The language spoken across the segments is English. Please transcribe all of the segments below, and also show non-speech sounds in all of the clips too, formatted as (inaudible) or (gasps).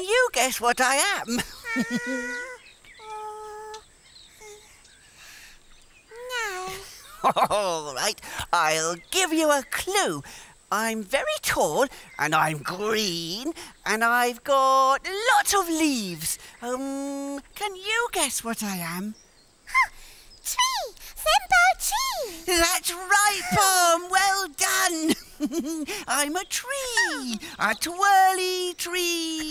you guess what I am? no. (laughs) All right, I'll give you a clue. I'm very tall, and I'm green, and I've got lots of leaves. Um, can you guess what I am? Tree! That's right, Pom. Well done. (laughs) I'm a tree, a twirly tree. (laughs)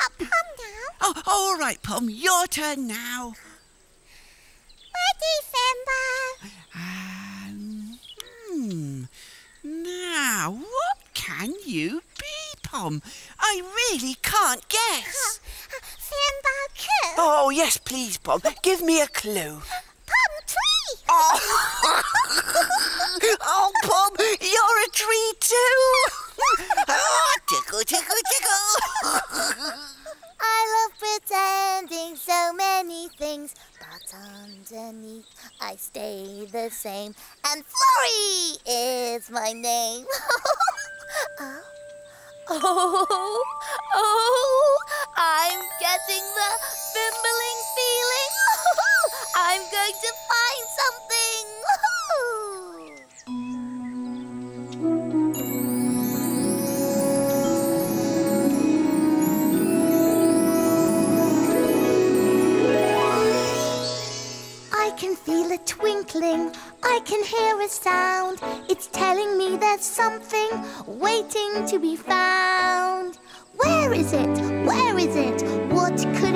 Up Pom now. oh, all right, Pom. Your turn now. Ready, Fimbo? Um, hmm. Now, what can you be, Pom? I really can't guess. (laughs) Cool. Oh, yes, please, Pom. Give me a clue. Pom tree! (laughs) Oh, oh Pom, you're a tree too. oh, (laughs) tickle, tickle, tickle. (laughs) I love pretending so many things, but underneath I stay the same. And Florrie is my name. oh. oh, oh, I'm getting the fimbling feeling. I'm going to find something. I can feel a twinkling, I can hear a sound. It's telling me there's something waiting to be found. Where is it? Where is it? What could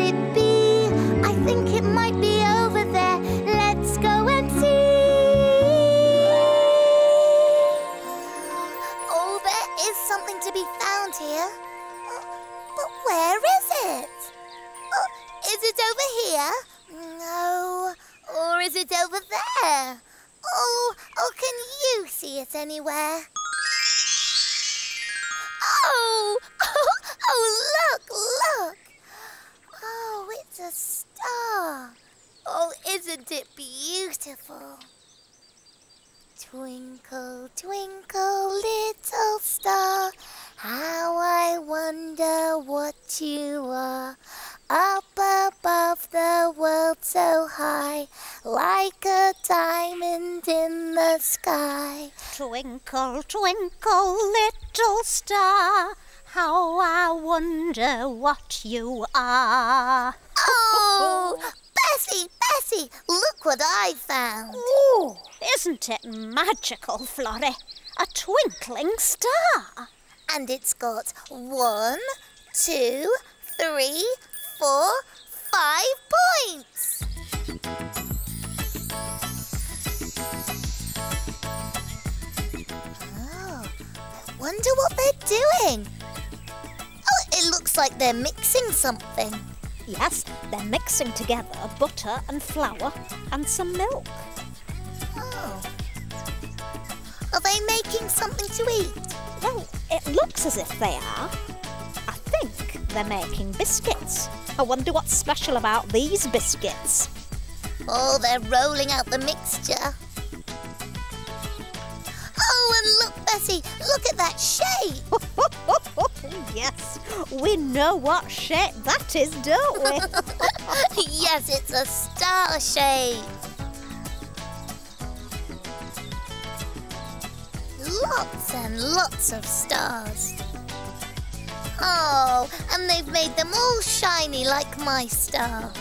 sky. Twinkle, twinkle, little star, how I wonder what you are. Oh, (laughs) Bessie, Bessie, look what I found. Ooh, isn't it magical, Florrie? A twinkling star. And it's got one, two, three, four, five points. Wonder what they're doing. Oh, it looks like they're mixing something. Yes, they're mixing together butter and flour and some milk. Oh. Are they making something to eat? Well, it looks as if they are. I think they're making biscuits. I wonder what's special about these biscuits. Oh, they're rolling out the mixture. Bessie, look at that shape. (laughs) yes, we know what shape that is, don't we? (laughs) yes, it's a star shape. Lots and lots of stars. Oh, and they've made them all shiny like my star.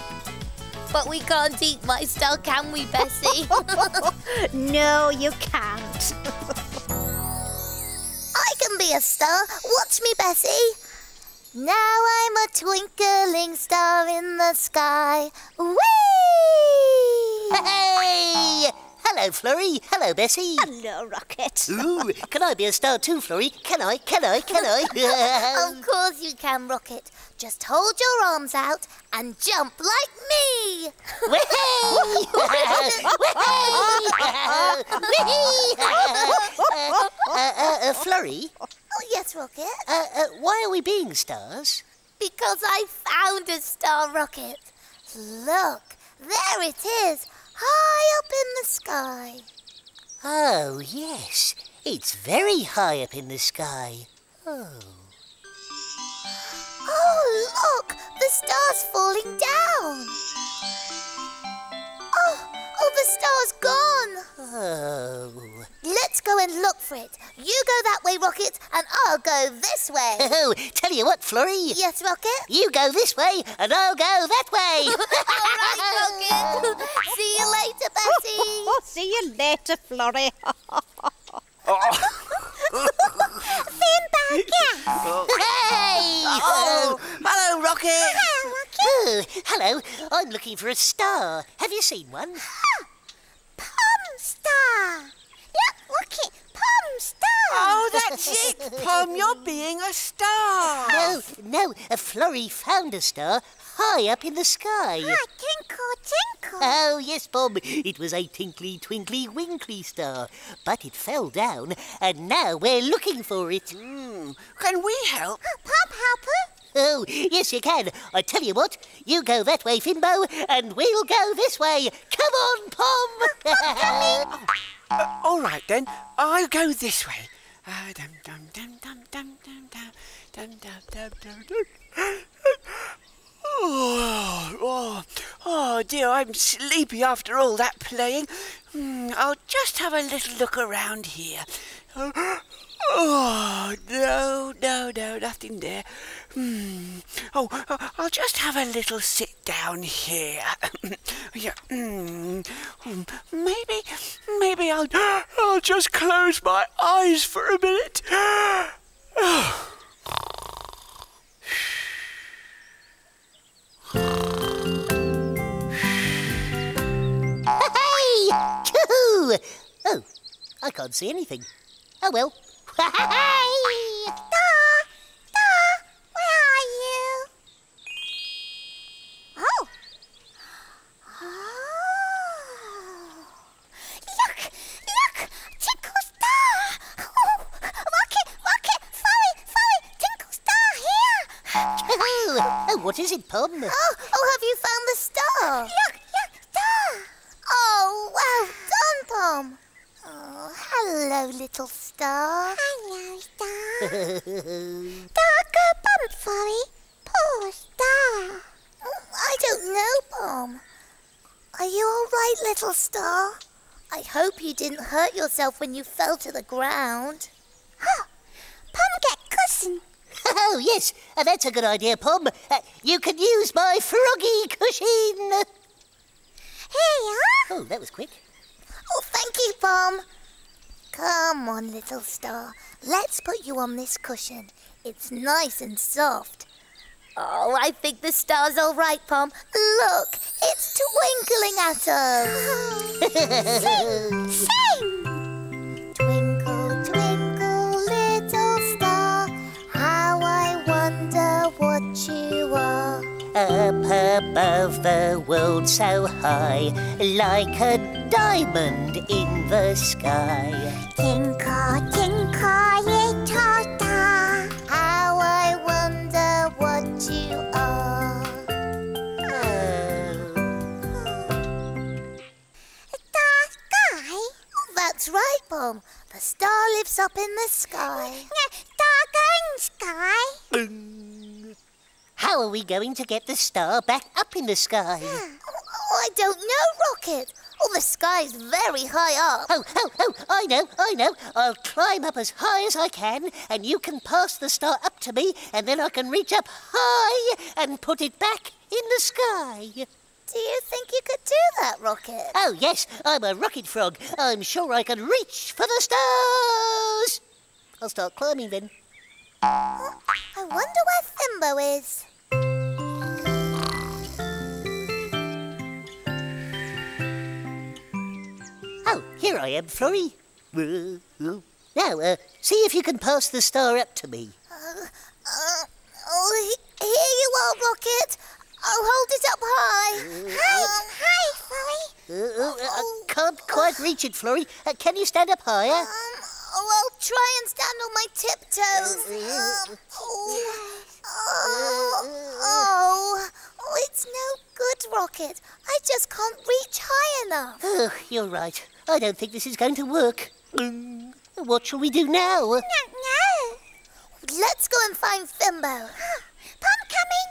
But we can't eat my star, can we, Bessie? (laughs) no, you can't. Can be a star. Watch me, Bessie. Now I'm a twinkling star in the sky. Whee! Hey! Hello, Florrie. Hello, Bessie. Hello, Rocket. Ooh, can I be a star too, Florrie? Can I? Can I? Can I? (laughs) Of course you can, Rocket. Just hold your arms out and jump like me. Whee! Whee! (laughs) uh, uh, uh, Florrie, Oh, yes, Rocket. uh, uh, why are we being stars? Because I found a star rocket. Look, there it is, high up in the sky. Oh, yes. It's very high up in the sky. Oh. Oh, look, the star's falling down. Oh, oh, the star's gone. Oh. Let's go and look for it. You go that way, Rocket, and I'll go this way. (laughs) Oh, tell you what, Florrie. yes, Rocket? You go this way, and I'll go that way. (laughs) All right, Rocket. (laughs) See you later, Bessie. Oh, see you later, Florrie. Finbar, yeah. hey! Oh, hello, Rocket. Hello, Rocket! Oh, hello. I'm looking for a star. Have you seen one? Pom Star. Look, Rocket, Pom Star. Oh, that's it, Pom. You're being a star. No, no. A Florrie found a star high up in the sky. Ah, tinkle. Oh, yes, Bob. It was a tinkly, twinkly, winkly star. But it fell down, and now we're looking for it. Hmm, Can we help? Pom Helper. Oh, yes, you can. I tell you what, you go that way, Fimbo, and we'll go this way. Come on, Pom. Uh, all right then. I'll go this way. Uh, dum dum dum dum dum dum dum dum dum dum dum dum. Oh, oh, oh dear, I'm sleepy after all that playing. Hmm, I'll just have a little look around here. Oh, oh, no, no, no, nothing there. Hmm. Oh, I'll just have a little sit down here. (coughs) yeah. Hmm, Maybe, maybe I'll, I'll just close my eyes for a minute. (sighs) hey! (laughs) Oh, I can't see anything. Oh, well. (laughs) what is it, Pom? Oh, oh, have you found the star? Look, look, star. Oh, well done, Pom. Oh, hello, little star. Hello, star. go bump, Furry. Poor star. Oh, I don't know, Pom. Are you all right, little star? I hope you didn't hurt yourself when you fell to the ground. Huh. (gasps) Pom get cushion. Oh, yes, uh, that's a good idea, Pom. Uh, you can use my froggy cushion. Here you are. Oh, that was quick. Oh, thank you, Pom. Come on, little star. Let's put you on this cushion. It's nice and soft. Oh, I think the star's all right, Pom. Look, it's twinkling at us. (laughs) sing, sing. Wonder what you are. Up above the world so high, like a diamond in the sky. Tinker, tinker, star. How I wonder what you are. Oh. Star sky? Oh, that's right, Pom. The star lives up in the sky. Sky? How are we going to get the star back up in the sky? Oh, I don't know, Rocket. Oh, the sky's very high up. Oh, oh, oh, I know, I know. I'll climb up as high as I can, and you can pass the star up to me, and then I can reach up high and put it back in the sky. Do you think you could do that, Rocket? Oh, yes, I'm a rocket frog. I'm sure I can reach for the stars. I'll start climbing then. I wonder where Fimbo is. Oh, here I am, Florrie. Now, uh, see if you can pass the star up to me. Uh, uh, oh, he- here you are, Rocket. I'll hold it up high. Hi, hi, Florrie. Uh, uh, I can't quite reach it. Uh, can you stand up higher? Oh, I'll try and stand on my tiptoes. Um, oh, oh, oh, oh, it's no good, Rocket. I just can't reach high enough. Oh, you're right. I don't think this is going to work. Mm, what shall we do now? No, no. Let's go and find Fimbo. Pom (gasps) coming.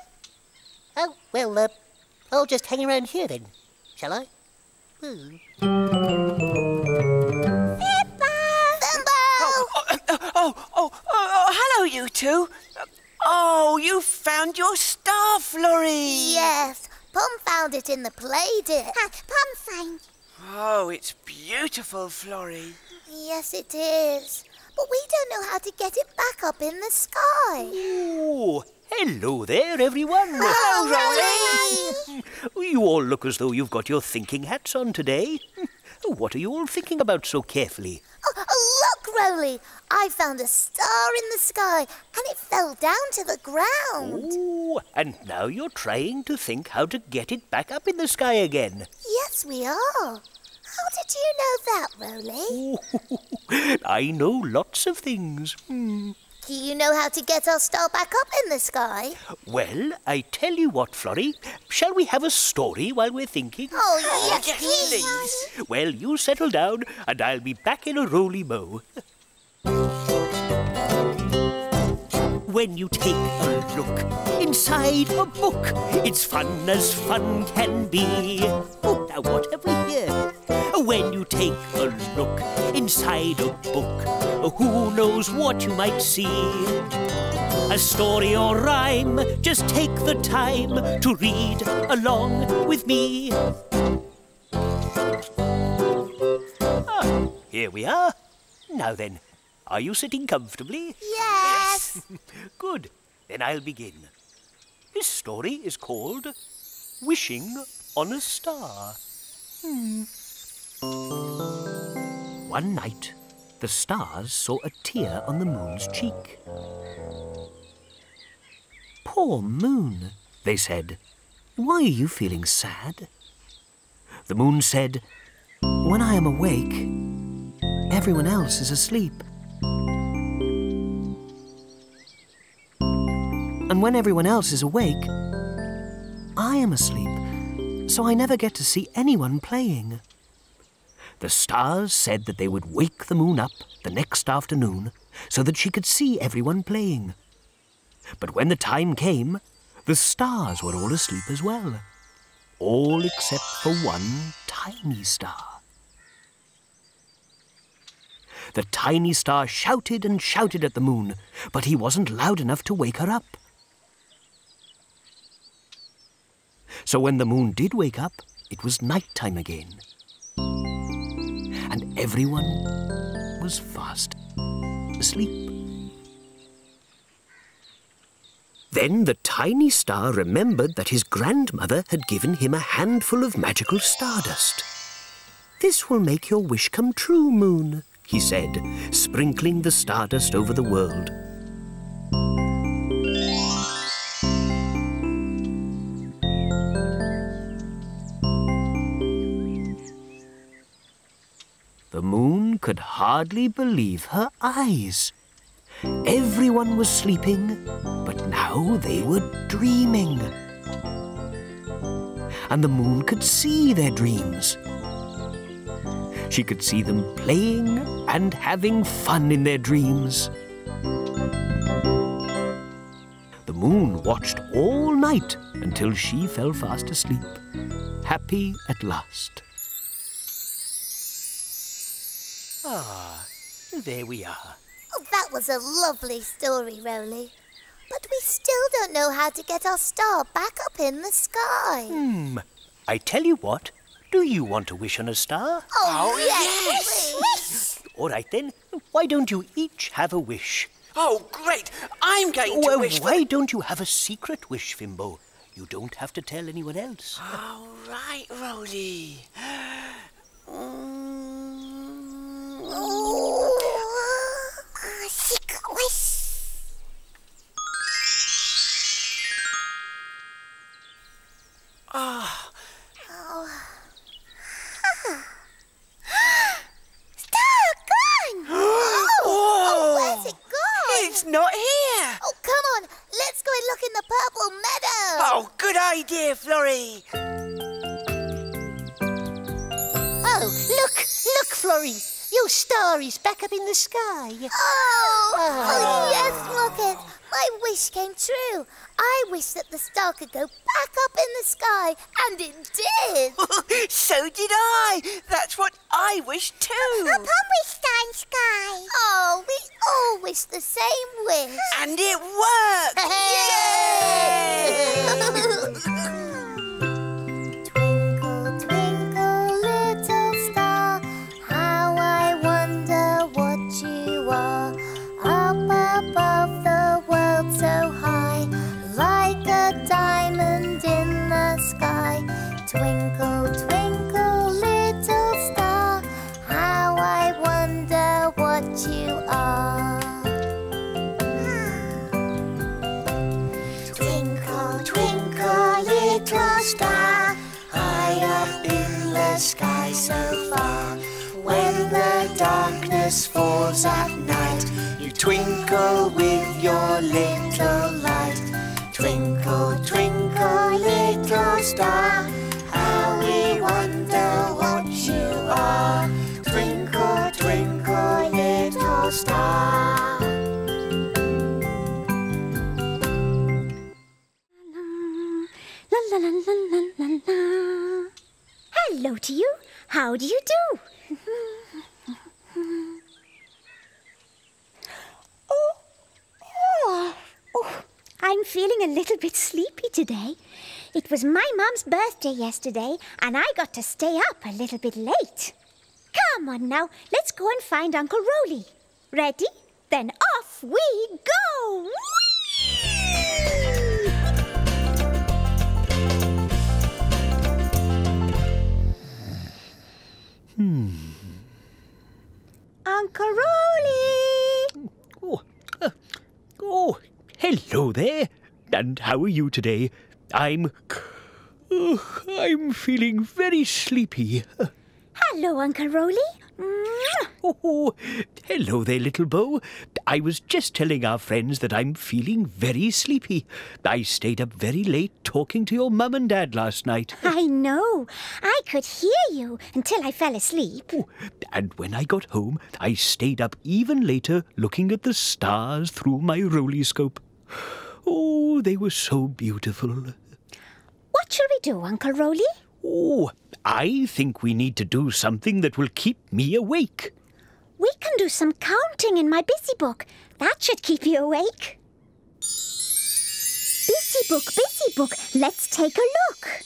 Oh, well, uh, I'll just hang around here then, shall I? Hmm. Hello, you two. Oh, you found your star, Florrie. Yes, Pom found it in the play dip. Pom found. Oh, it's beautiful, Florrie. Yes, it is. But we don't know how to get it back up in the sky. Oh, hello there, everyone. Hello, Oh, (laughs) You all look as though you've got your thinking hats on today. (laughs) What are you all thinking about so carefully? Oh, look, Roly! I found a star in the sky and it fell down to the ground. Oh, and now you're trying to think how to get it back up in the sky again. Yes, we are. How did you know that, Roly? (laughs) I know lots of things. Hmm. Do you know how to get our star back up in the sky? Well, I tell you what, Florrie. Shall we have a story while we're thinking? Oh, yes, yes, please. please. Well, you settle down, and I'll be back in a roly mo. (laughs) When you take a look inside a book, it's fun as fun can be. Oh, now what have we here? When you take a look inside a book, who knows what you might see? A story or rhyme, just take the time to read along with me. Ah, here we are. Now then, are you sitting comfortably? Yes. (laughs) Good. Then I'll begin. This story is called Wishing on a Star. Hmm. One night, the stars saw a tear on the moon's cheek. Poor moon, they said. Why are you feeling sad? The moon said, When I am awake, everyone else is asleep. And when everyone else is awake, I am asleep, so I never get to see anyone playing. The stars said that they would wake the moon up the next afternoon so that she could see everyone playing. But when the time came, the stars were all asleep as well. All except for one tiny star. The tiny star shouted and shouted at the moon, but he wasn't loud enough to wake her up. So when the moon did wake up, it was night time again. And everyone was fast asleep. Then the tiny star remembered that his grandmother had given him a handful of magical stardust. This will make your wish come true, Moon, he said, sprinkling the stardust over the world. The moon could hardly believe her eyes. Everyone was sleeping, but now they were dreaming. And the moon could see their dreams. She could see them playing and having fun in their dreams. The moon watched all night until she fell fast asleep, happy at last. Ah, there we are. Oh, that was a lovely story, Roly. But we still don't know how to get our star back up in the sky. Hmm. I tell you what, do you want to wish on a star? Oh, yes. please. All right then, why don't you each have a wish? Oh, great. I'm going to Well, wish for... why don't you have a secret wish, Fimbo? You don't have to tell anyone else. All right, Roly. Mm. Oh, a secret wish. Ah, Star gone. oh, oh, where's it not here. Oh, come on. Let's go and look in the purple meadow. Oh, good idea, Florrie. Oh, look, look, Florrie. Your star is back up in the sky. Oh, oh yes, did. My wish came true. I wish that the star could go back up in the sky, and it did. (laughs) so did I. That's what I wish too. Up we stand sky. Oh, we all wish the same wish. (laughs) And it worked. (laughs) Yay! Twinkle, twinkle, little star, how I wonder what you are. Twinkle, twinkle, little star, high up in the sky so far. When the darkness falls at night, you twinkle with your little light. Twinkle, twinkle, little star, are. Twinkle, twinkle, little star. La la la la la la la. Hello to you. How do you do? oh, oh, oh, I'm feeling a little bit sleepy today. It was my mum's birthday yesterday, and I got to stay up a little bit late. Come on now, let's go and find Uncle Roly. Ready? Then off we go! Whee! Uncle Roly! Oh, uh, oh, hello there. And how are you today? I'm. Oh, I'm feeling very sleepy. Hello, Uncle Roly. Oh, hello there, little Bo. I was just telling our friends that I'm feeling very sleepy. I stayed up very late talking to your mum and dad last night. I know. I could hear you until I fell asleep. Oh, and when I got home, I stayed up even later looking at the stars through my roly-scope. Oh, they were so beautiful. What shall we do, Uncle Roly? Oh, I think we need to do something that will keep me awake. We can do some counting in my busy book. That should keep you awake. Busy book, busy book, let's take a look.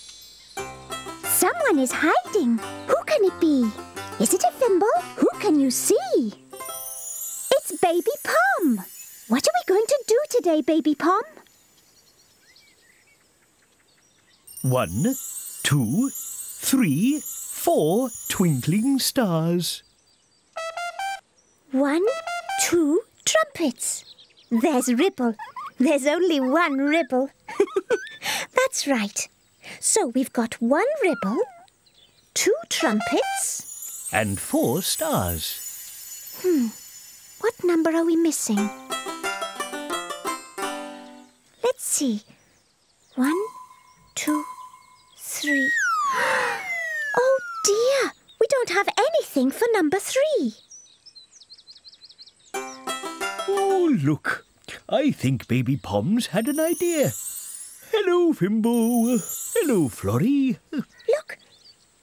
Someone is hiding. Who can it be? Is it a Fimble? Who can you see? It's Baby Pom. What are we going to do today, Baby Pom? One, two, three, four twinkling stars. One, two trumpets. There's Ripple. There's only one Ripple. (laughs) That's right. So we've got one Ripple, two trumpets. And four stars. Hmm. What number are we missing? Let's see. One, two, three. (gasps) Oh dear! We don't have anything for number three. Oh, look. I think Baby Pom's had an idea. Hello, Fimbo. Hello, Florrie. Look,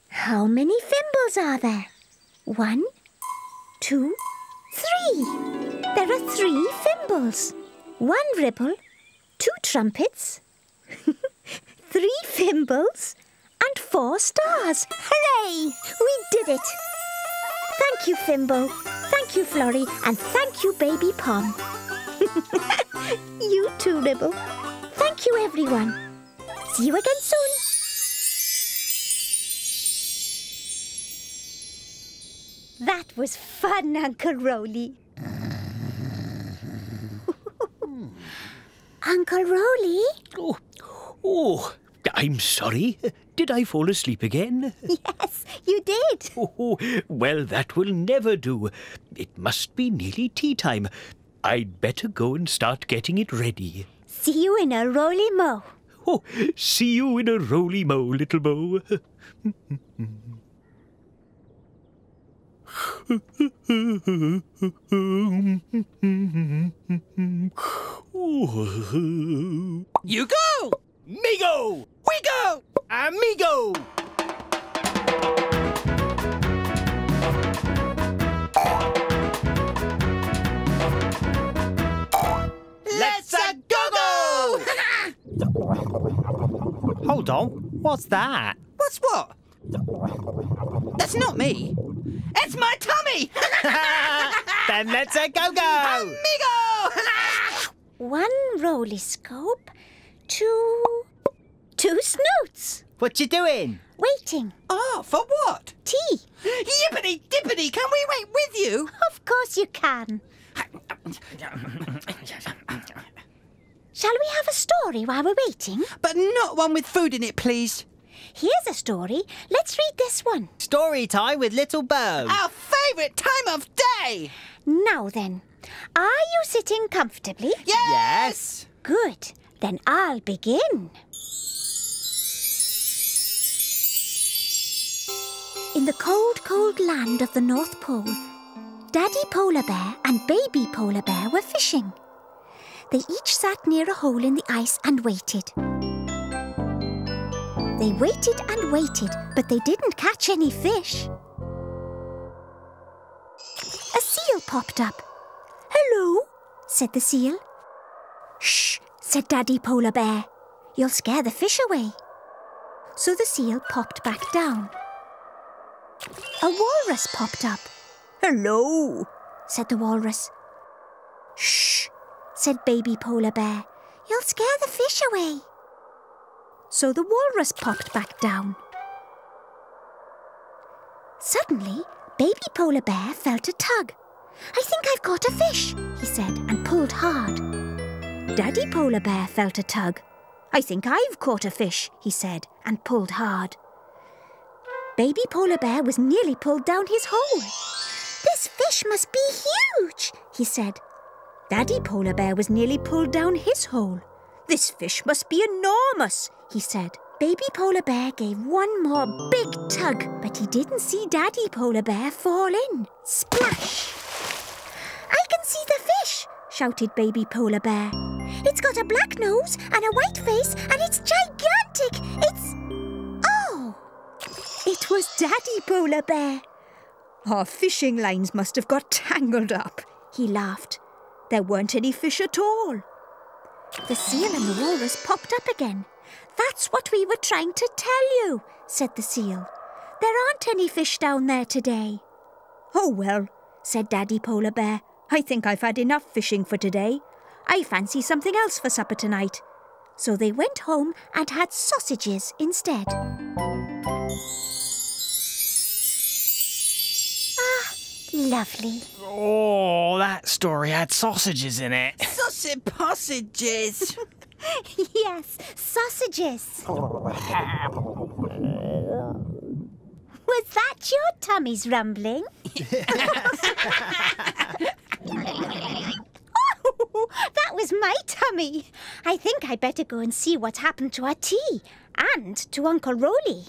how many Fimbles are there? One, two, three. There are three Fimbles. One ripple, two trumpets, (laughs) three Fimbles, and four stars. Hooray! We did it! Thank you, Fimbo. Thank you, Florrie. And thank you, Baby Pom. (laughs) you too, Ripple. Thank you, everyone. See you again soon. That was fun, Uncle Roly. Uncle Roly? Oh, oh, I'm sorry. Did I fall asleep again? (laughs) Yes, you did. Oh, well, that will never do. It must be nearly tea time. I'd better go and start getting it ready. See you in a roly mo. Oh, see you in a roly mo, little Bo. (laughs) You go! Me go! We go! Amigo! Let's a go go! (laughs) Hold on. What's that? What's what? That's not me. It's my tummy! (laughs) then let's a go go! Amigo! One roly scope, two. two snoots. What you doing? Waiting. oh, for what? Tea. Yippity dippity, can we wait with you? Of course you can. (laughs) Shall we have a story while we're waiting? But not one with food in it, please. Here's a story. Let's read this one. Story time with Little Bo. Our favourite time of day! Now then, are you sitting comfortably? Yes! Good. Then I'll begin. In the cold, cold land of the North Pole, Daddy Polar Bear and Baby Polar Bear were fishing. They each sat near a hole in the ice and waited. They waited and waited, but they didn't catch any fish. A seal popped up. Hello, said the seal. Shh, said Daddy Polar Bear. You'll scare the fish away. So the seal popped back down. A walrus popped up. Hello, said the walrus. Shh, said Baby Polar Bear. You'll scare the fish away. So the walrus popped back down. Suddenly, Baby Polar Bear felt a tug. I think I've caught a fish, he said, and pulled hard. Daddy Polar Bear felt a tug. I think I've caught a fish, he said, and pulled hard. Baby Polar Bear was nearly pulled down his hole. This fish must be huge, he said. Daddy Polar Bear was nearly pulled down his hole. This fish must be enormous, he said. Baby Polar Bear gave one more big tug, but he didn't see Daddy Polar Bear fall in. Splash! I can see the fish, shouted Baby Polar Bear. It's got a black nose and a white face and it's gigantic. It's. Oh! It was Daddy Polar Bear. Our fishing lines must have got tangled up, he laughed. There weren't any fish at all. The seal and the walrus popped up again. That's what we were trying to tell you, said the seal. There aren't any fish down there today. Oh, well, said Daddy Polar Bear. I think I've had enough fishing for today. I fancy something else for supper tonight. So they went home and had sausages instead. Lovely. Oh, that story had sausages in it. Sausage passages. (laughs) yes, sausages. Was that your tummy's rumbling? (laughs) Oh, that was my tummy. I think I better go and see what happened to our tea and to Uncle Roly.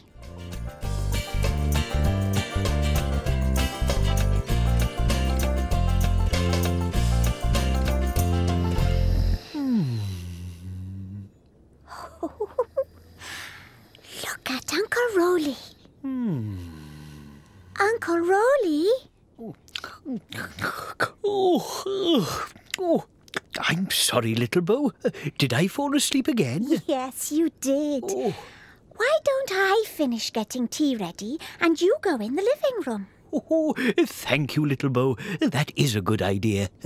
(laughs) Look at Uncle Roly. Hmm. Uncle Roly? Oh, ugh. oh, I'm sorry, little Bo. Did I fall asleep again? Yes, you did. Oh, Why don't I finish getting tea ready and you go in the living room? oh, thank you, little Bo. That is a good idea. (laughs)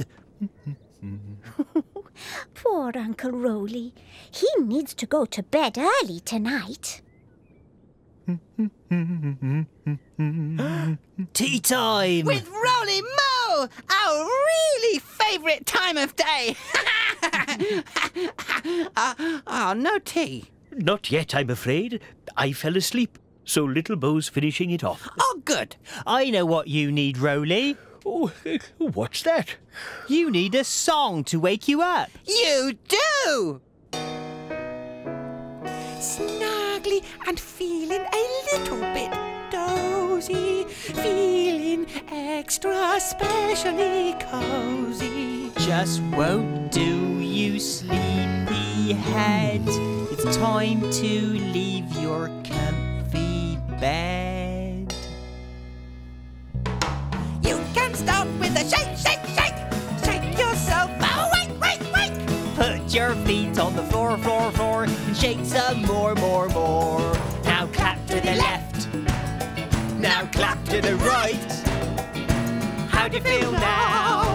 Poor Uncle Roly. He needs to go to bed early tonight. (laughs) Tea time! with Roly Mo, our really favourite time of day. (laughs) uh, oh, no tea. Not yet, I'm afraid. I fell asleep, so little Bo's finishing it off. Oh, good. I know what you need, Roly. Oh, (laughs) what's that? You need a song to wake you up. You do! Snuggly and feeling a little bit dozy, feeling extra specially cozy. Just won't do you sleepy head. It's time to leave your comfy bed. Start with a shake, shake, shake. Shake yourself. Oh, wait, wait, wait. Put your feet on the floor, floor, floor, and shake some more, more, more. Now clap to the left. Now clap to the right. How do you feel now?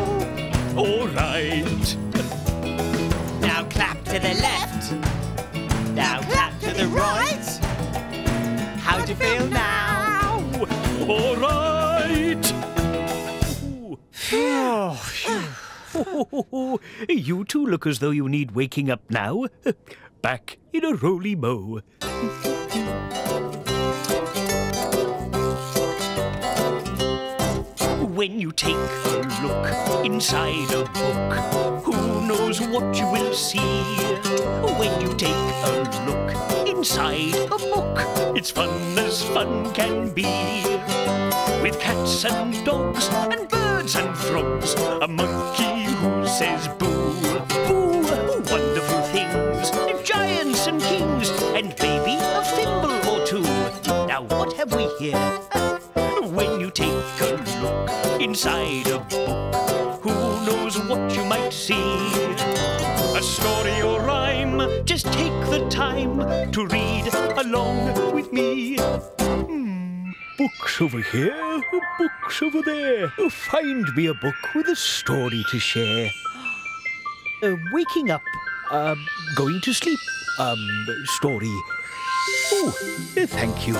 All right. Now clap to the left. Now clap to the right. How do you feel now? All right. Oh, (laughs) you two look as though you need waking up now. (laughs) Back in a roly mo. When you take a look inside a book, who knows what you will see? When you take a look inside a book, it's fun as fun can be. With cats and dogs and birds and frogs, a monkey who says boo, boo, wonderful things, giants and kings, and maybe a Fimble or two. Now what have we here? When you take a look inside a book, who knows what you might see? A story or rhyme, just take the time to read along with me. Hmm. Books over here, books over there. Find me a book with a story to share. Uh, waking up, um, going to sleep, um, story. Oh, uh, thank you.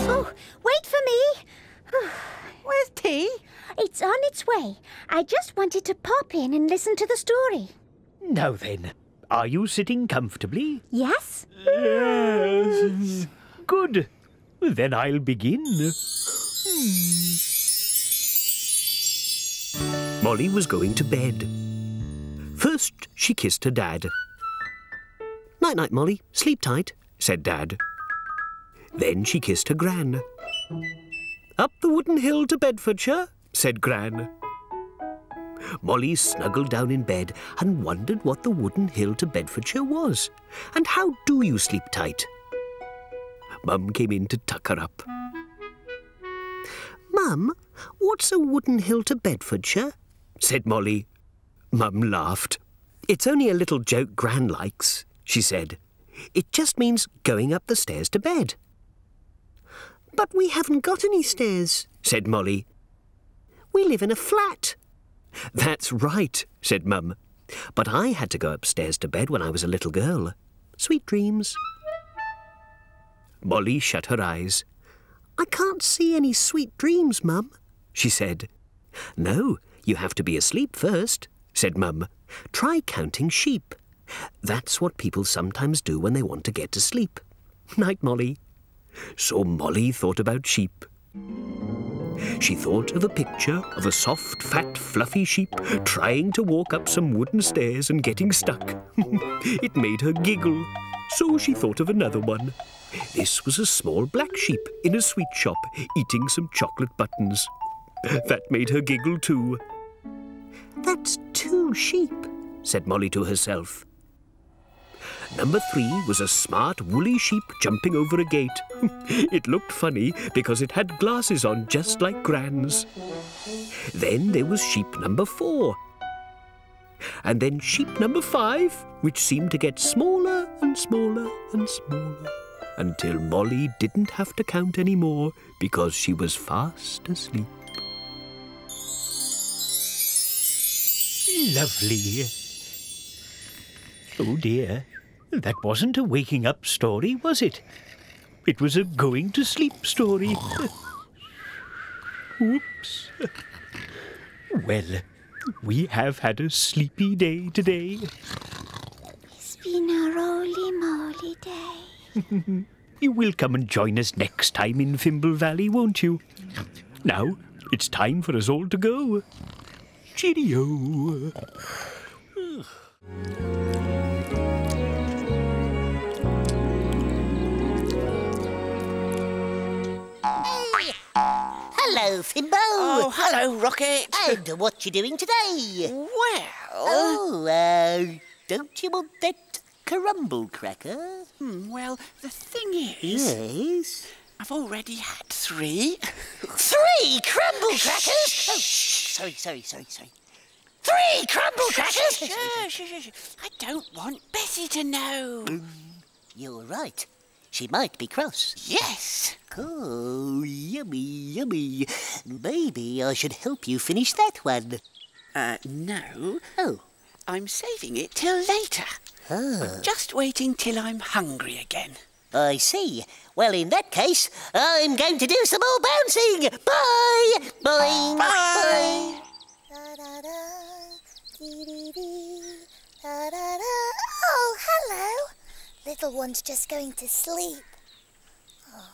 Oh, wait for me. (sighs) Where's tea? It's on its way. I just wanted to pop in and listen to the story. Now then, are you sitting comfortably? Yes? Yes. Good. Then I'll begin. Molly was going to bed. First, she kissed her dad. Night night, Molly. Sleep tight, said Dad. Then she kissed her Gran. Up the wooden hill to Bedfordshire, said Gran. Molly snuggled down in bed and wondered what the wooden hill to Bedfordshire was. And how do you sleep tight? Mum came in to tuck her up. Mum, what's a wooden hill to Bedfordshire? said Molly. Mum laughed. It's only a little joke Gran likes, she said. It just means going up the stairs to bed. But we haven't got any stairs, said Molly. We live in a flat. That's right, said Mum. But I had to go upstairs to bed when I was a little girl. Sweet dreams. Molly shut her eyes. I can't see any sweet dreams, Mum, she said. No, you have to be asleep first, said Mum. Try counting sheep. That's what people sometimes do when they want to get to sleep. Night, Molly. So Molly thought about sheep. She thought of a picture of a soft, fat, fluffy sheep trying to walk up some wooden stairs and getting stuck. (laughs) it made her giggle, so she thought of another one. This was a small black sheep in a sweet shop eating some chocolate buttons. That made her giggle too. That's two sheep, said Molly to herself. Number three was a smart woolly sheep jumping over a gate. (laughs) it looked funny because it had glasses on just like Gran's. Then there was sheep number four. And then sheep number five, which seemed to get smaller and smaller and smaller until Molly didn't have to count any more because she was fast asleep. Lovely. Oh dear, that wasn't a waking up story, was it? It was a going to sleep story. (gasps) Whoops. Well, we have had a sleepy day today. It's been a roly-moly day. (laughs) You will come and join us next time in Fimble Valley, won't you? Now, it's time for us all to go. Cheerio. Hello, Fimbo. Oh, hello, Rocket. And what you doing today? Well, Oh, uh, don't you want that crumble cracker? Hmm, well, the thing is, Yes. I've already had three. (laughs) Three crumble crackers? Oh, sorry, sorry, sorry, sorry. Three crumble crackers? Sure, sure, sure, sure. I don't want Bessie to know. You're right. She might be cross. Yes. Oh, yummy, yummy. Maybe I should help you finish that one. Uh, no. Oh. I'm saving it till later. Ah. Just waiting till I'm hungry again. I see. Well, in that case, I'm going to do some more bouncing. Bye! Bye! Bye! Oh, hello. Little one's just going to sleep. Oh.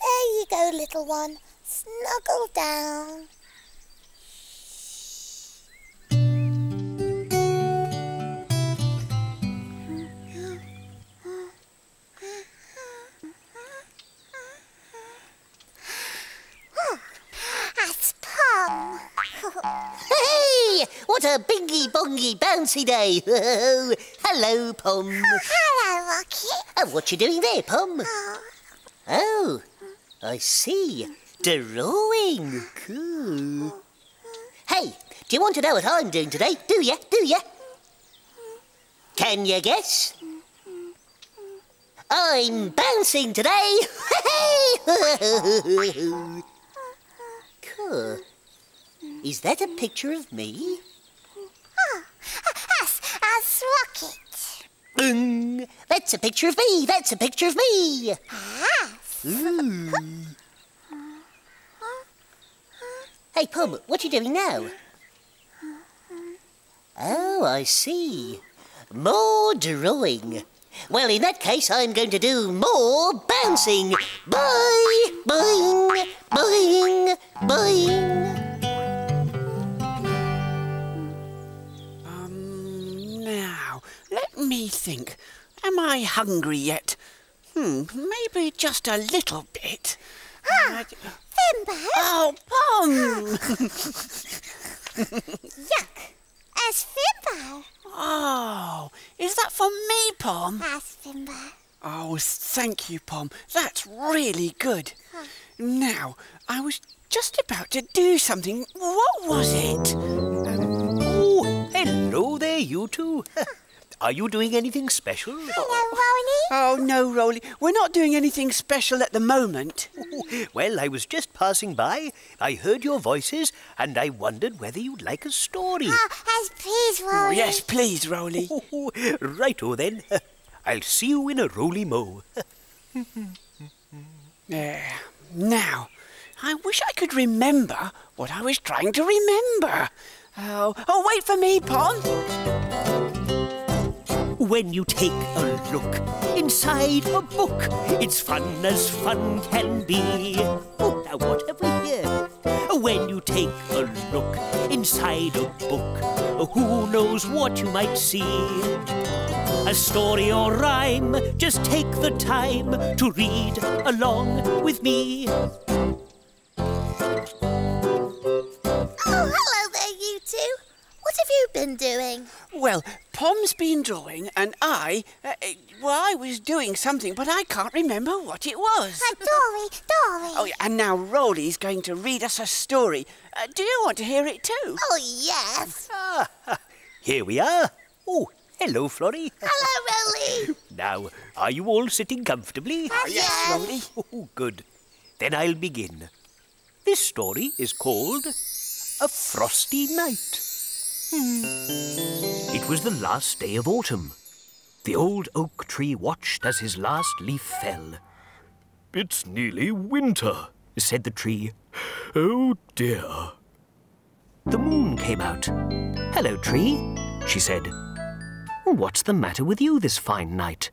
There you go, little one. Snuggle down. What a bingy bongy bouncy day! (laughs) Hello, Pom. Hello, Rocky. Oh, what you doing there, Pom? Oh, Oh, I see. Drawing. Cool. Hey, do you want to know what I'm doing today? Do ya? Do ya? Can you guess? I'm bouncing today. (laughs) cool. Is that a picture of me? that's, that's Rockit. Mm, that's a picture of me. That's a picture of me. Ooh. Hey, Pom, what are you doing now? Oh, I see. More drawing. Well, in that case, I'm going to do more bouncing. Bye, boing, boing, boing. Me think. Am I hungry yet? Hmm, maybe just a little bit. Uh, Fimbo. oh, Pom! (laughs) Yuck. As Fimbo. oh, is that for me, Pom? That's Fimbo. Oh, thank you, Pom. That's really good. Now, I was just about to do something. What was it? Oh, hello there, you two. (laughs) Are you doing anything special? Hello, Ronnie. Oh, no, Roly. We're not doing anything special at the moment. (laughs) Well, I was just passing by. I heard your voices, and I wondered whether you'd like a story. Oh, yes, please, Ronnie. Yes, please, Roly. (laughs) Righto oh, then. (laughs) I'll see you in a roly mo. There. Now, I wish I could remember what I was trying to remember. Oh, oh, wait for me, Pom. When you take a look inside a book, it's fun as fun can be. Oh, now what have we here? When you take a look inside a book, who knows what you might see? A story or rhyme, just take the time to read along with me. Oh, hello there, you two. What have you been doing? Well, Pom's been drawing, and I, uh, uh, well, I was doing something, but I can't remember what it was. Uh, Dory, Dory. Oh, yeah, and now Roly's going to read us a story. Uh, do you want to hear it too? Oh, yes. Ah, (laughs) here we are. Oh, hello, Florrie. (laughs) Hello, Roly. Now, are you all sitting comfortably? yes, Roly. Oh, good. Then I'll begin. This story is called A Frosty Night. Hmm. It was the last day of autumn. The old oak tree watched as his last leaf fell. It's nearly winter. Said the tree. Oh dear. The moon came out. Hello, tree, she said. What's the matter with you this fine night?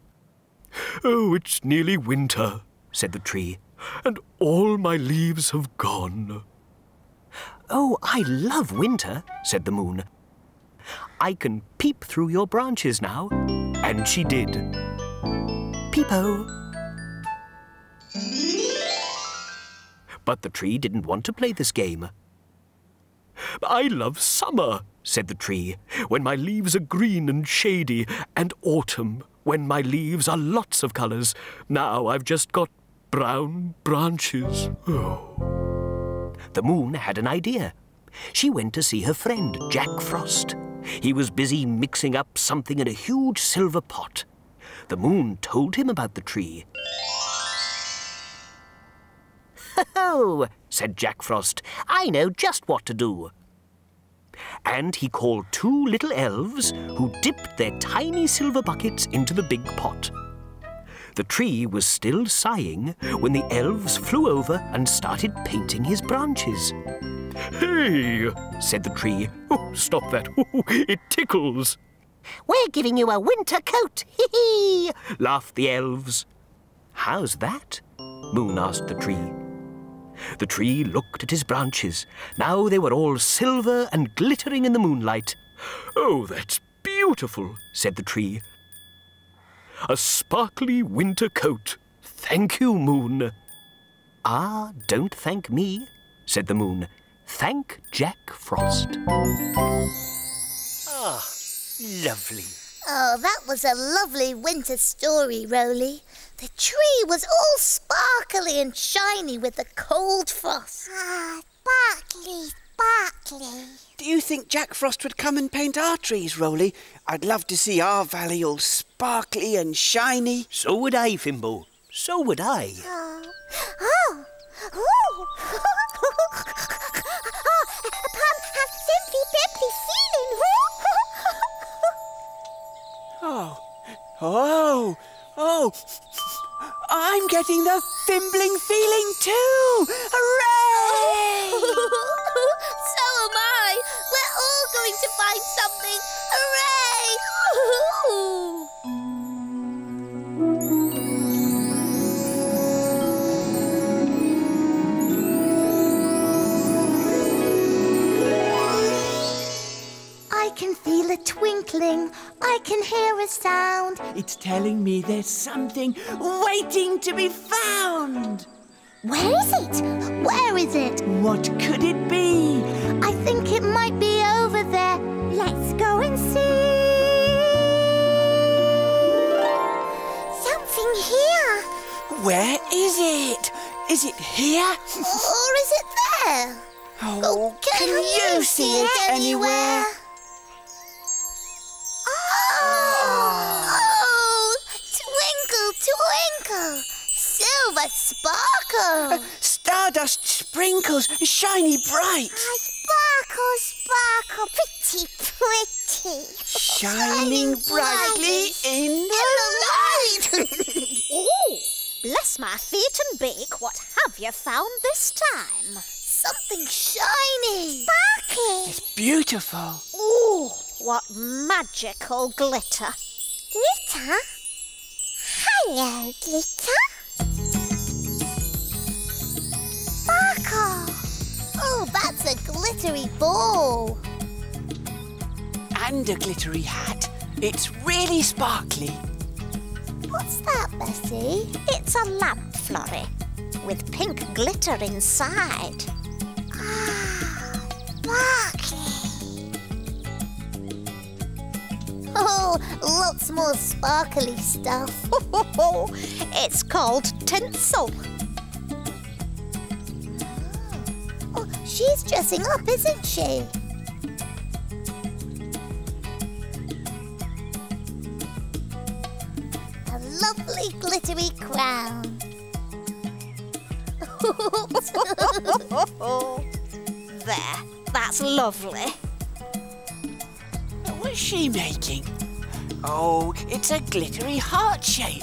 Oh, it's nearly winter, said the tree. and all my leaves have gone. Oh, I love winter, said the moon. I can peep through your branches now. And she did. Peep-o. But the tree didn't want to play this game. I love summer, said the tree, when my leaves are green and shady, and autumn, when my leaves are lots of colours. Now I've just got brown branches. Oh. The moon had an idea. She went to see her friend, Jack Frost. He was busy mixing up something in a huge silver pot. The moon told him about the tree. Ho, ho! said Jack Frost. I know just what to do. And he called two little elves who dipped their tiny silver buckets into the big pot. The tree was still sighing when the elves flew over and started painting his branches. Hey, said the tree. Oh, stop that. (laughs) it tickles. We're giving you a winter coat. (laughs) Hee hee, laughed the elves. How's that? Moon asked the tree. The tree looked at his branches. Now they were all silver and glittering in the moonlight. Oh, that's beautiful, said the tree. A sparkly winter coat. Thank you, Moon. Ah, don't thank me, said the Moon. Thank Jack Frost. Ah, lovely. Oh, that was a lovely winter story, Roly. The tree was all sparkly and shiny with the cold frost. Ah, sparkly, sparkly. Do you think Jack Frost would come and paint our trees, Roly? I'd love to see our valley all sparkly and shiny. So would I, Fimbo. So would I. Oh. Oh. (laughs) Oh. oh. Oh. I'm getting the fimbling feeling too! Hooray! (laughs) so am I! We're all going to find something! Hooray! (laughs) feel a twinkling. I can hear a sound. It's telling me there's something waiting to be found. Where is it? Where is it? What could it be? I think it might be over there. Let's go and see. Something here. Where is it? Is it here? or is it there? Oh, oh can, can, you, you see, see, it anywhere? anywhere? Twinkle, silver sparkle. Uh, stardust sprinkles, shiny bright. sparkle, sparkle, pretty, pretty. Shining, brightly in the light. (laughs) oh, bless my feet and beak, what have you found this time? Something shiny. Sparkly. It's beautiful. Oh, what magical glitter. Glitter? Hello, glitter. Sparkle. Oh, that's a glittery ball. And a glittery hat. It's really sparkly. What's that, Bessie? It's a lamp, Florrie, with pink glitter inside. Ah, sparkly. Oh, lots more sparkly stuff. (laughs) it's called tinsel. Oh, she's dressing up, isn't she? A lovely glittery crown. (laughs) there, that's lovely. She making? Oh, it's a glittery heart shape.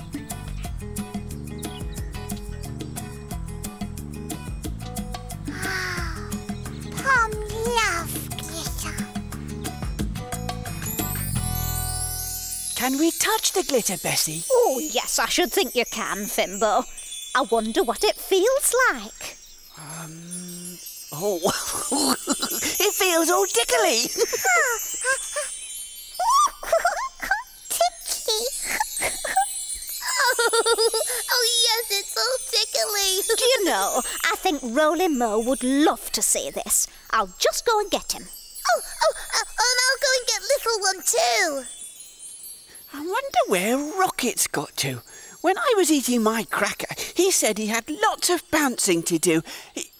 Pom love glitter. Can we touch the glitter, Bessie? Oh, yes, I should think you can, Fimbo. I wonder what it feels like. Um, oh, (laughs) it feels all tickly. Tickly. (laughs) it's all tickly. Do you know, I think Roly Mo would love to see this. I'll just go and get him. Oh, oh, uh, and I'll go and get little one too. I wonder where Rockit's got to. When I was eating my cracker, he said he had lots of bouncing to do. He-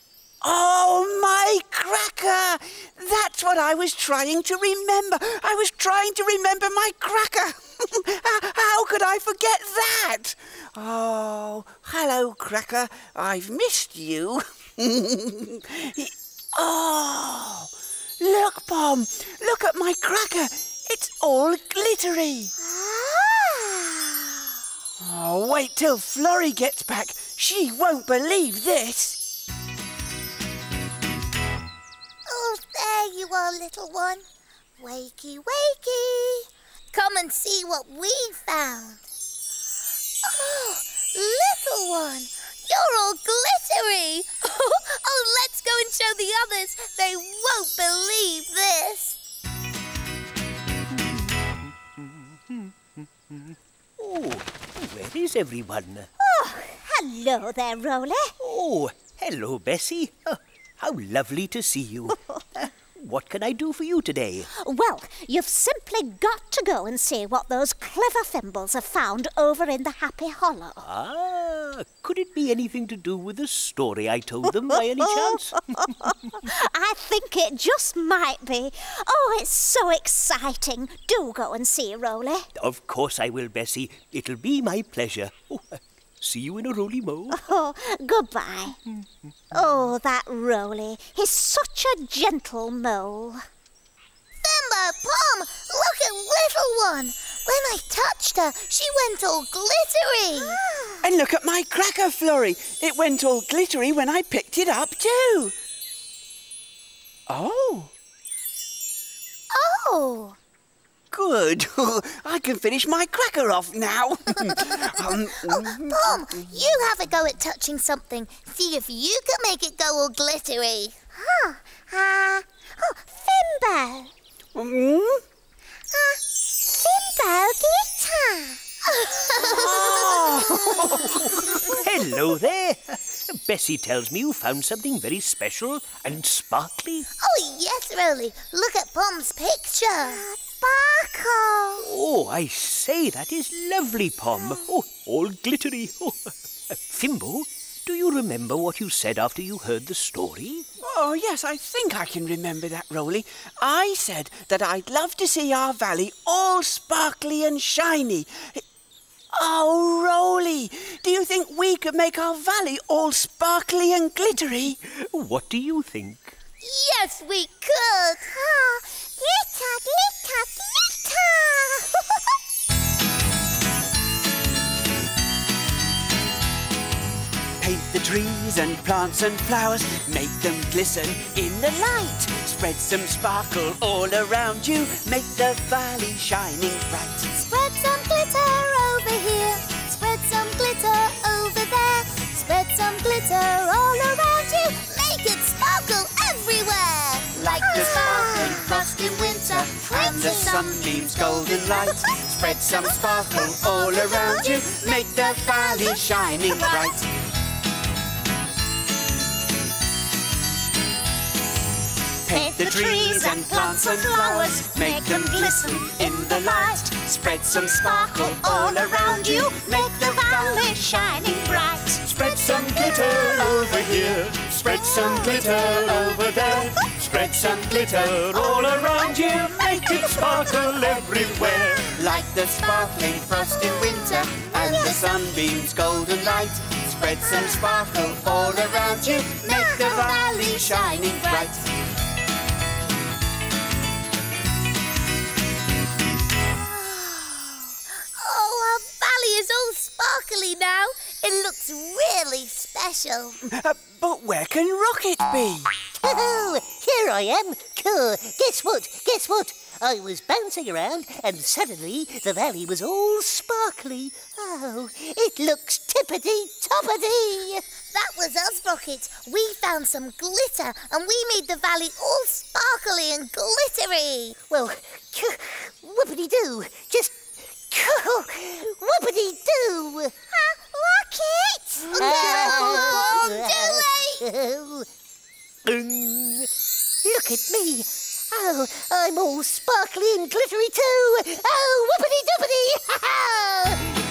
Oh, my cracker! That's what I was trying to remember. I was trying to remember my cracker. (laughs) How- could I forget that? Oh, hello, cracker. I've missed you. (laughs) oh, look, Pom. Look at my cracker. It's all glittery. Ah. Oh, wait till Florrie gets back. She won't believe this. Oh, there you are, little one. Wakey, wakey. Come and see what we found. Oh, little one, you're all glittery. (laughs) oh, let's go and show the others. They won't believe this. Oh, where is everyone? Oh, hello there, Roly. Oh, hello, Bessie. Oh, (laughs) how lovely to see you. Oh, What can I do for you today? Well, you've simply got to go and see what those clever Fimbles have found over in the Happy Hollow. Ah, could it be anything to do with the story I told them by any chance? (laughs) (laughs) I think it just might be. Oh, it's so exciting. Do go and see, Roly. of course I will, Bessie. It'll be my pleasure. See you in a roly mo. (laughs) Oh, goodbye. Oh, that Roly. He's such a gentle mole. Thimble, Pom, look at little one. When I touched her, she went all glittery. (gasps) And look at my cracker, Florrie. It went all glittery when I picked it up, too. Oh, oh. Good. (laughs) I can finish my cracker off now. (laughs) um, Pom, you have a go at touching something. See if you can make it go all glittery. Huh. Uh, oh, Thimble. mm, Uh, Thimble glitter. (laughs) Hello there. Bessie tells me you found something very special and sparkly. Oh, yes, Roly. Look at Pom's picture. Sparkle. Oh, I say, that is lovely, Pom. Oh, all glittery. Oh, (laughs) Fimbo, do you remember what you said after you heard the story? oh, yes, I think I can remember that, Roly. I said that I'd love to see our valley all sparkly and shiny. Oh, Roly, do you think we could make our valley all sparkly and glittery? What do you think? Yes, we could. Ah, oh, glitter, glitter, glitter. Paint the trees and plants and flowers, make them glisten in the light. Spread some sparkle all around you, make the valley shining bright. Spread some glitter over here. Spread some glitter over there. Spread some glitter all around you. Make it sparkle everywhere. Like the sparkling frost in winter and the sunbeams golden light. (laughs) Spread some sparkle all around you, make the valley shining bright. Paint the trees and plants and flowers, make them glisten in the light. Spread some sparkle all around you, make the valley shining bright. Spread some glitter over here, spread some glitter over there. Spread some glitter all around you, make it sparkle everywhere. Like the sparkling frost in winter and the sunbeams golden light. Spread some sparkle all around you, make the valley shining bright. Is all sparkly now. It looks really special. Uh, but where can Rockit be? Oh, here I am. Cool. Guess what? Guess what? I was bouncing around and suddenly the valley was all sparkly. Oh, it looks tippity-toppity. That was us, Rockit. We found some glitter and we made the valley all sparkly and glittery. Well, (laughs) whoopity-doo. Just Whoopity doo! Uh, Rockit! Uh, no, late. Look at me! Oh, I'm all sparkly and glittery too! Oh, whoopity doopity! Ha (laughs)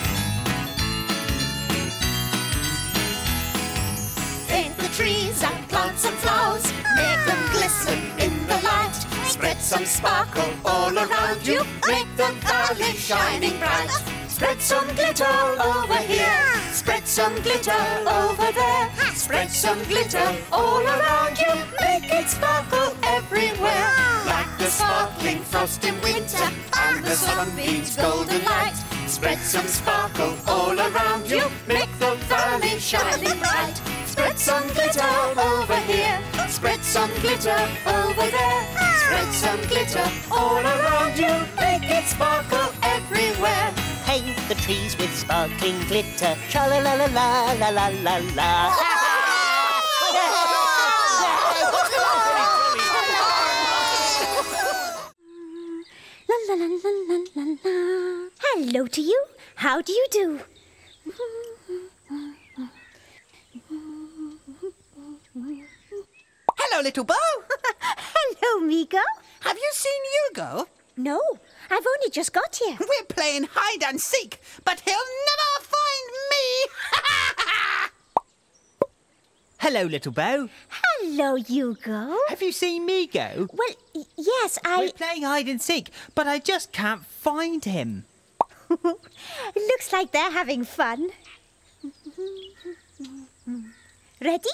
trees and plants and flowers some sparkle all around you, make the valley shining bright. Spread some glitter over here, spread some glitter over there. Spread some glitter all around you, make it sparkle everywhere. Like the sparkling frost in winter and the sunbeams golden light. Spread some sparkle all around you, make the valley shining bright. Spread some glitter over here, spread some glitter over there. Spread some glitter all around you, make it sparkle everywhere. Paint the trees with sparkling glitter. La la. La la la la la la la. Hello to you. How do you do? Hello, little Bo. (laughs) Hello, Migo. Have you seen Yugo? No, I've only just got here. We're playing hide and seek, but he'll never find me. (laughs) Hello, little Bo. Hello, Yugo. Have you seen Migo? Well, yes, I. We're playing hide and seek, but I just can't find him. (laughs) Looks like they're having fun. Ready?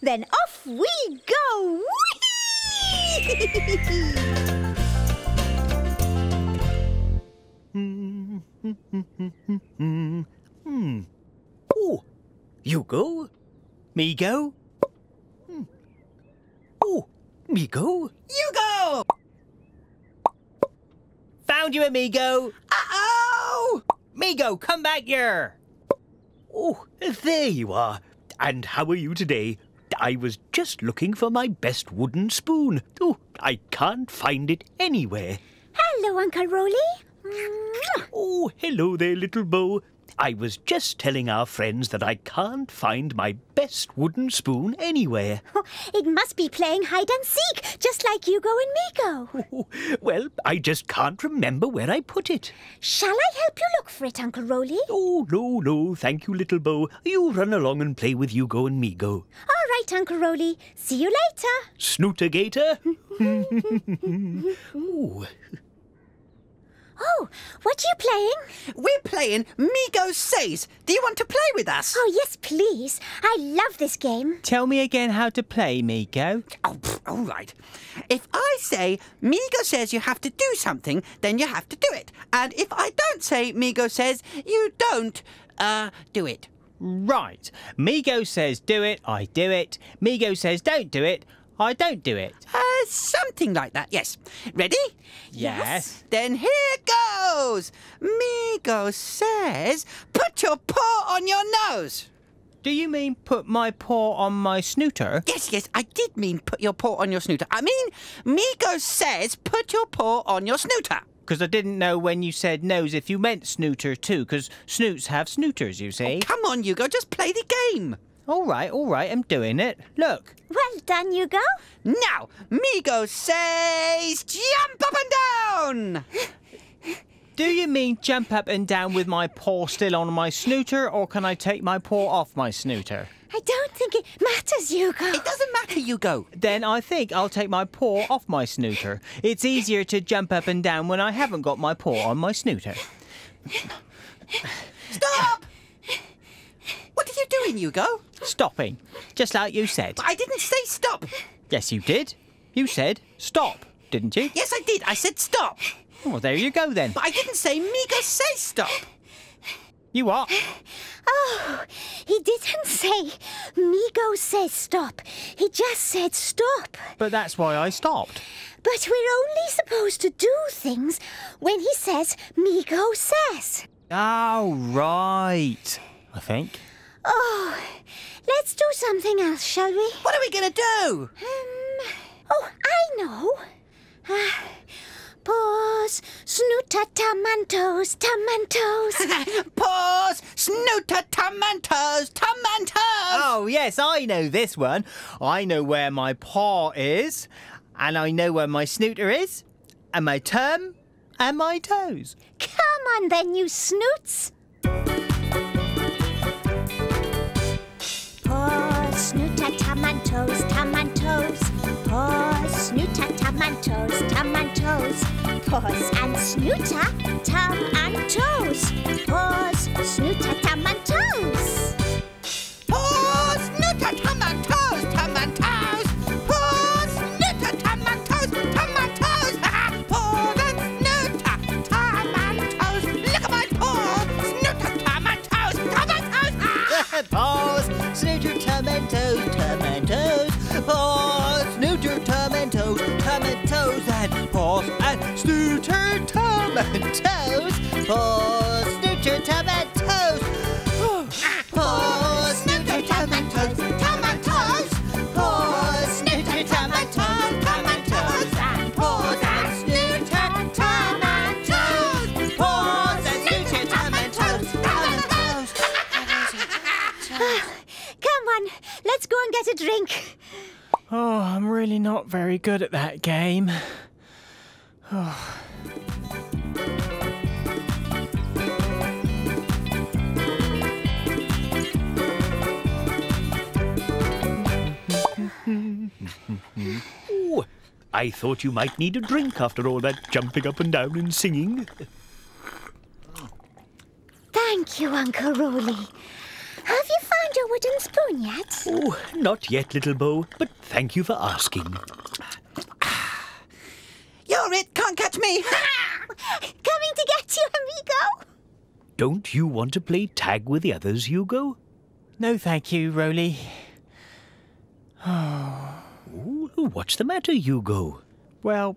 Then off we go! Hmm. Oh, you go. Me go. Hmm. Oh, me go. You go! Found you, amigo. Uh-oh! Migo, come back here. Oh, there you are. And how are you today? I was just looking for my best wooden spoon. Oh, I can't find it anywhere. Hello, Uncle Roly. Oh, hello there, little Bo. I was just telling our friends that I can't find my best wooden spoon anywhere. It must be playing hide and seek, just like Yugo and Migo. Oh, (laughs) well, I just can't remember where I put it. Shall I help you look for it, Uncle Roly? Oh, no, no, thank you, little Bo. You run along and play with Yugo and Migo. All right, Uncle Roly. See you later. Snooter Gator? (laughs) Ooh. Oh, what are you playing? We're playing Migo Says. Do you want to play with us? Oh, yes, please. I love this game. Tell me again how to play, Migo. Oh, pff, all right. If I say Migo says you have to do something, then you have to do it. And if I don't say Migo says you don't, uh, do it. Right. Migo says do it, I do it. Migo says don't do it, I don't do it. Uh, something like that, yes. Ready? Yes. Then here goes. Migo says, put your paw on your nose. Do you mean put my paw on my snooter? Yes, yes, I did mean put your paw on your snooter. I mean, Migo says, put your paw on your snooter. Because I didn't know when you said nose if you meant snooter too, because snoots have snooters, you see. Come on, Yugo, just play the game. All right, all right, I'm doing it. Look. Well done, Yugo. Now, Migo says, jump up and down. (laughs) Do you mean jump up and down with my paw still on my snooter, or can I take my paw off my snooter? I don't think it matters, Yugo. It doesn't matter, Yugo. Then I think I'll take my paw off my snooter. It's easier to jump up and down when I haven't got my paw on my snooter. (laughs) Stop! What are you doing, Yugo? Stopping, just like you said. I didn't say stop. Yes, you did. You said stop, didn't you? Yes, I did. I said stop. Well, there you go then. But I didn't say Migo say stop. You what? Oh, he didn't say Migo says stop. He just said stop. But that's why I stopped. But we're only supposed to do things when he says Migo says. Oh, right. I think. Oh, let's do something else, shall we? What are we going to do? Um, oh, I know. Uh, Paws, snooter, tomantos, tomantos. (laughs) Paws, snooter, tomatoes, tomatoes. Oh, yes, I know this one. I know where my paw is, and I know where my snooter is, and my tum and my toes. Come on then, you snoots. Snooter, tum and toes, tum and toes. Paws, snooter, tum and toes, tum and snooter, tum tum and toes. Paws, snooter, tum and toes. Paws, snooter, tum and toes, tum toes. Paws, snooter, tum and toes, tum toes. Paws and snooter, tum and toes. Paws and snooter, tum and toes, tum toes. (sighs) Come on, let's go and get a drink. Oh, I'm really not very good at that game. (sighs) Oh. I thought you might need a drink after all that jumping up and down and singing. Thank you, Uncle Roly. Have you found your wooden spoon yet? Oh, not yet, little Bo, but thank you for asking. (sighs) You're it, can't catch me. (laughs) Coming to get you, amigo. Don't you want to play tag with the others, Yugo? No, thank you, Roly. Ooh, (sighs) what's the matter, Yugo? Well,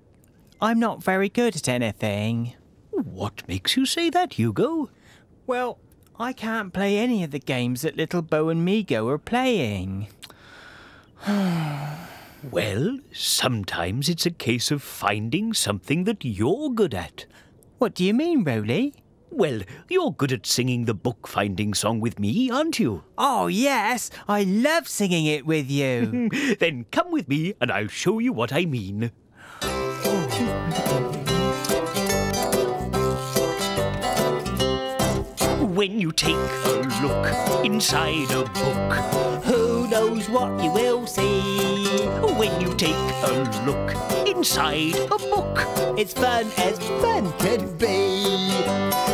I'm not very good at anything. What makes you say that, Yugo? Well, I can't play any of the games that little Bo and Migo are playing. (sighs) Well, sometimes it's a case of finding something that you're good at. What do you mean, Roly? Well, you're good at singing the book finding song with me, aren't you? Oh, yes, I love singing it with you. (laughs) then come with me and I'll show you what I mean. When you take a look inside a book, knows what you will see? when you take a look inside a book, It's fun as fun can be.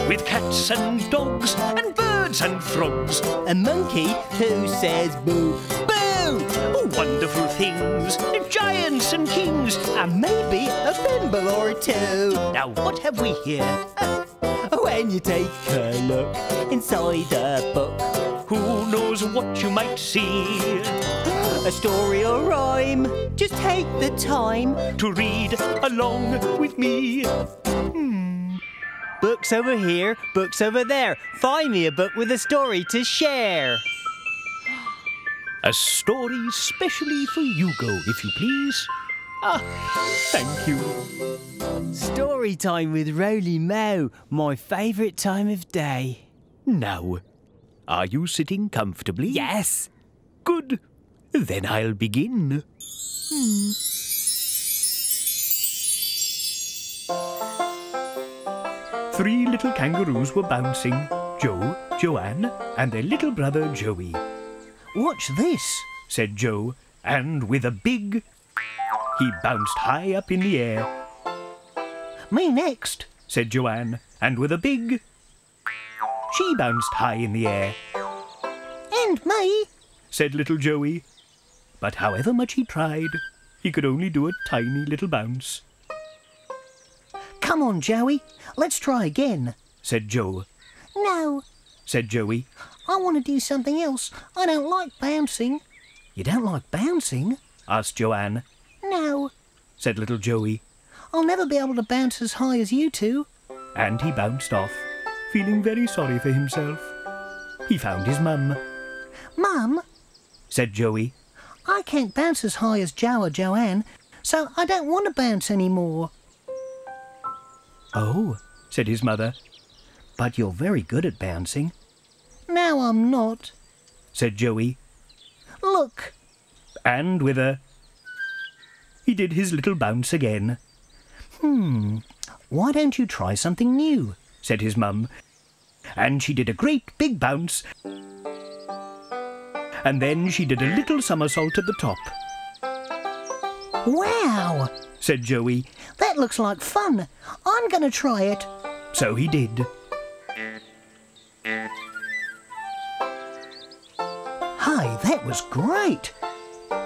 with cats and dogs and birds and frogs, A monkey who says boo, boo, wonderful things, giants and kings. and maybe a Fimble or two. Now, what have we here? When you take a look inside a book, Who knows what you might see? a story or rhyme, just take the time. To read along with me. Hmm. Books over here, books over there. Find me a book with a story to share. A story specially for Yugo, if you please. Ah, thank you. Story time with Roly Mo, my favourite time of day. Now, are you sitting comfortably? Yes. Good. Then I'll begin. Three little kangaroos were bouncing Joe, Joanne, and their little brother Joey. Watch this, said Joe, and with a big. He bounced high up in the air. Me next, said Joanne, and with a big. She bounced high in the air. And me, said little Joey. But however much he tried, he could only do a tiny little bounce. Come on, Joey, let's try again, said Joe. No, said Joey. I want to do something else. I don't like bouncing. You don't like bouncing? asked Joanne. No, said little Joey. I'll never be able to bounce as high as you two. And he bounced off, feeling very sorry for himself. He found his mum. Mum, said Joey, I can't bounce as high as Joe or Joanne, so I don't want to bounce any more. Oh, said his mother, but you're very good at bouncing. No, I'm not, said Joey. Look. And with a. He did his little bounce again. Hmm, Why don't you try something new? said his mum. And she did a great big bounce. And then she did a little somersault at the top. Wow, said Joey. That looks like fun. I'm going to try it. So he did. Hi, that was great,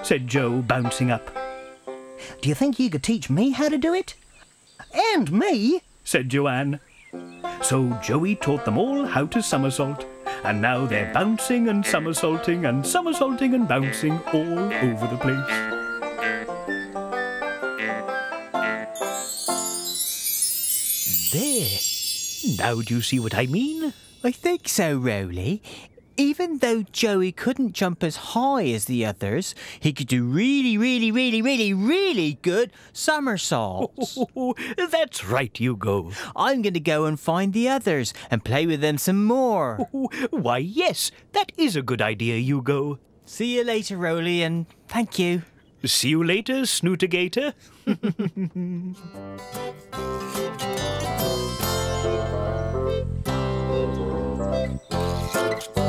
said Joe, bouncing up. Do you think you could teach me how to do it? And me, said Joanne. So Joey taught them all how to somersault, and now they're bouncing and somersaulting and somersaulting and bouncing all over the place. There. Now do you see what I mean? I think so, Roly. Even though Joey couldn't jump as high as the others, he could do really, really, really, really, really good somersaults. (laughs) That's right, Yugo. I'm going to go and find the others and play with them some more. (laughs) Why, yes, that is a good idea, Yugo. See you later, Roly, and thank you. See you later, Snootigator.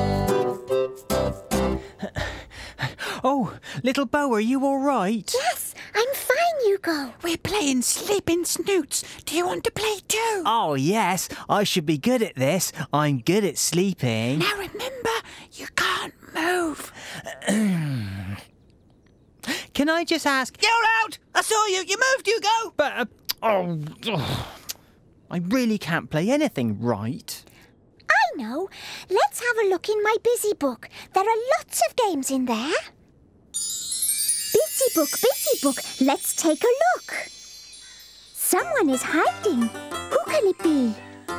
(laughs) Oh, little Bo, are you all right? Yes, I'm fine, Yugo. We're playing Sleeping Snoots. Do you want to play too? Oh, yes, I should be good at this. I'm good at sleeping. Now remember, you can't move. (clears throat) Can I just ask? You're out! I saw you. You moved, Yugo. But, uh, oh, ugh. I really can't play anything right. I know. Let's have a look in my busy book. There are lots of games in there. Busy book, busy book. Let's take a look. Someone is hiding. Who can it be?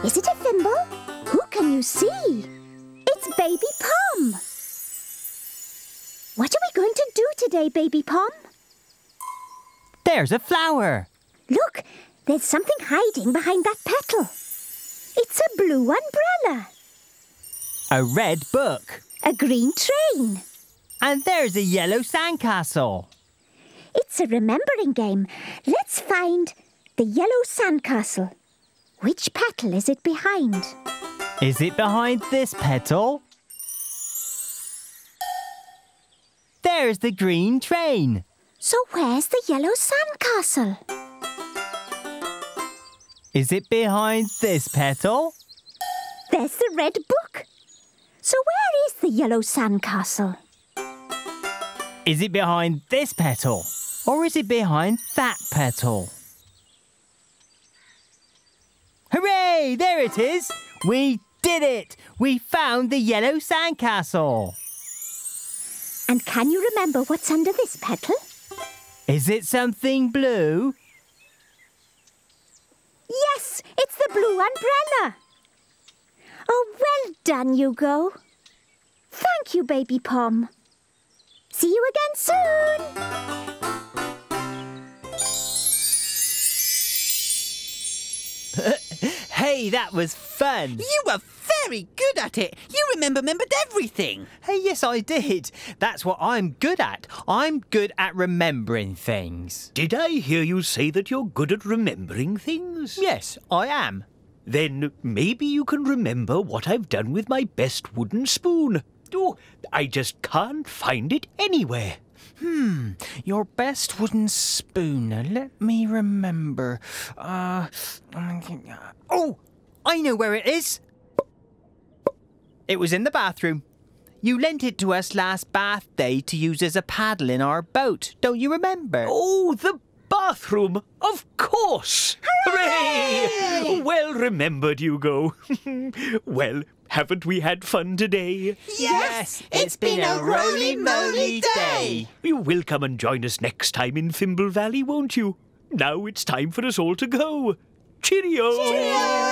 Is it a Fimble? Who can you see? It's Baby Pom. What are we going to do today, Baby Pom? There's a flower. Look, there's something hiding behind that petal. It's a blue umbrella, A red book. a green train. And there's a yellow sandcastle. It's a remembering game. Let's find the yellow sandcastle. Which petal is it behind? Is it behind this petal? There's the green train. So where's the yellow sandcastle? Is it behind this petal? There's the red book. So where is the yellow sandcastle? Is it behind this petal? Or is it behind that petal? Hooray! There it is! We did it! We found the yellow sandcastle! And can you remember what's under this petal? Is it something blue? Yes, it's the blue umbrella. Oh, well done, Yugo. Thank you, Baby Pom. See you again soon. (laughs) Hey, that was fun! You were very good at it. You remember remembered everything. Hey, yes, I did. That's what I'm good at. I'm good at remembering things. Did I hear you say that you're good at remembering things? Yes, I am. Then maybe you can remember what I've done with my best wooden spoon. Oh, I just can't find it anywhere. Hmm, your best wooden spoon. Let me remember. Uh, oh, I know where it is. It was in the bathroom. You lent it to us last bath day to use as a paddle in our boat. Don't you remember? Oh, the bathroom, of course! Hooray! Well remembered, Yugo. (laughs) well, haven't we had fun today? Yes, it's been a roly-moly day. You will come and join us next time in Fimble Valley, won't you? Now it's time for us all to go. Cheerio! Cheerio!